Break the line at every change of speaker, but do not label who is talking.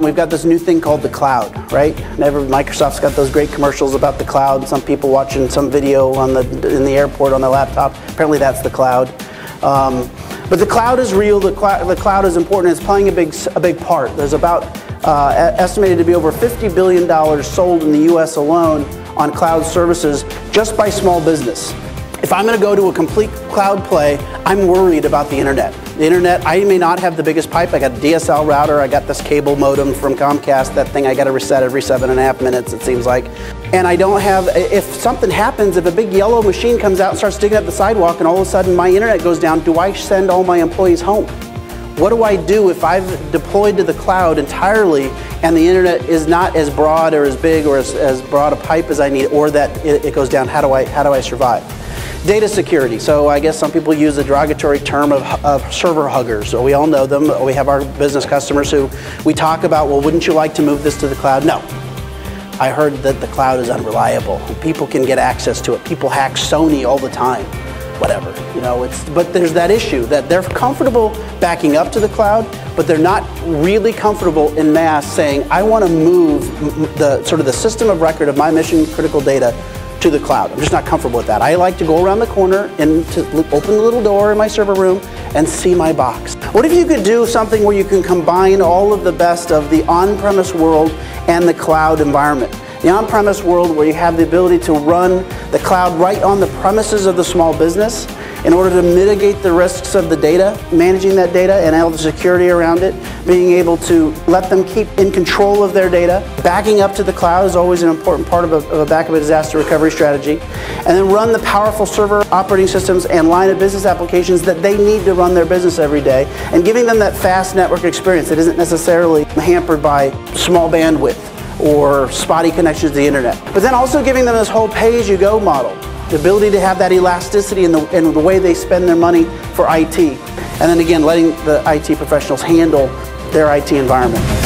We've got this new thing called the cloud, right? Every, Microsoft's got those great commercials about the cloud. Some people watching some video on the, in the airport on their laptop. Apparently that's the cloud. Um, but the cloud is real, the, cl the cloud is important, it's playing a big, a big part. There's about, uh, estimated to be over $50 billion sold in the US alone on cloud services just by small business. If I'm going to go to a complete cloud play, I'm worried about the internet. The internet, I may not have the biggest pipe. I got a DSL router. I got this cable modem from Comcast. That thing I got to reset every seven and a half minutes, it seems like. And I don't have, if something happens, if a big yellow machine comes out and starts digging up the sidewalk and all of a sudden my internet goes down, do I send all my employees home? What do I do if I've deployed to the cloud entirely and the internet is not as broad or as big or as, as broad a pipe as I need or that it, it goes down? How do I, how do I survive? Data security. So I guess some people use the derogatory term of, of, server huggers. So we all know them. We have our business customers who we talk about, well, wouldn't you like to move this to the cloud? No. I heard that the cloud is unreliable. People can get access to it. People hack Sony all the time. Whatever, you know, it's, but there's that issue that they're comfortable backing up to the cloud, but they're not really comfortable in mass saying, I want to move the sort of the system of record of my mission critical data to the cloud. I'm just not comfortable with that. I like to go around the corner and to open the little door in my server room and see my box. What if you could do something where you can combine all of the best of the on-premise world and the cloud environment? The on-premise world where you have the ability to run the cloud right on the premises of the small business in order to mitigate the risks of the data, managing that data and all the security around it, being able to let them keep in control of their data. Backing up to the cloud is always an important part of a, of a backup and disaster recovery strategy. And then run the powerful server operating systems and line of business applications that they need to run their business every day and giving them that fast network experience that isn't necessarily hampered by small bandwidth or spotty connections to the internet. But then also giving them this whole pay-as-you-go model the ability to have that elasticity in the, in the way they spend their money for IT. And then again, letting the IT professionals handle their IT environment.